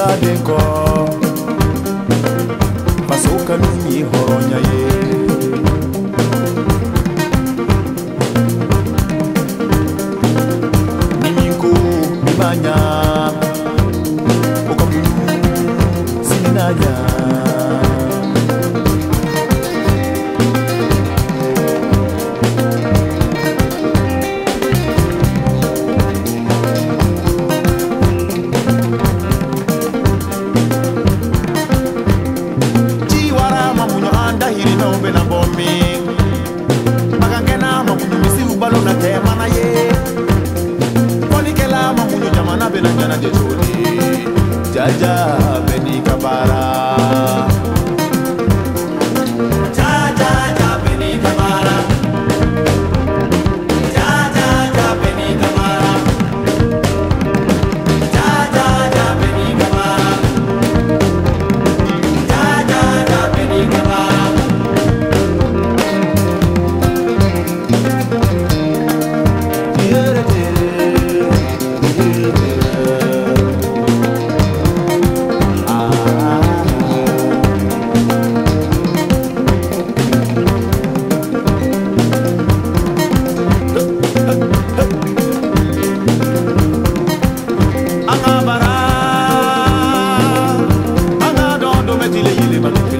ladeko masuka numi horonya ye. Niminku nimanya okamulu sinanya caman ye. Fɔlikɛla ma muɲu jamana bɛna ɲɛnajɛ cogo jaja bɛɛ n'i ka baara dile, dile,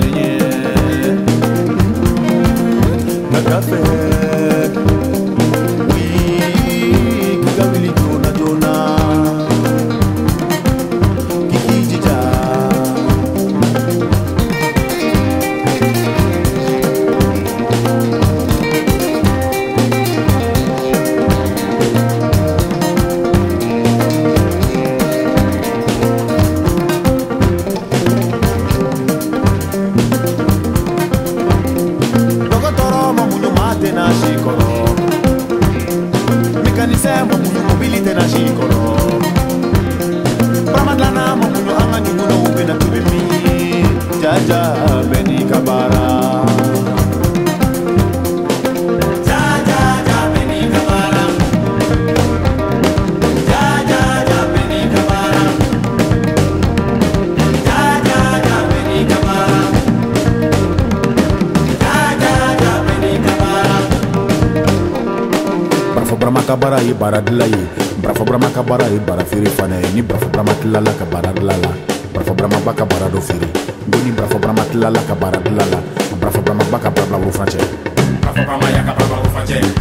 baara ye baara dila ye brafo brama ka baara ye bara feere fana ye ni brafo brama tilala ka baara dila la brafo brama ba ka baara dɔ feere n ko ni brafo brama tilala ka baara dila la brafo brama ba ka bila bila woro furancɛ y'a ka bila bila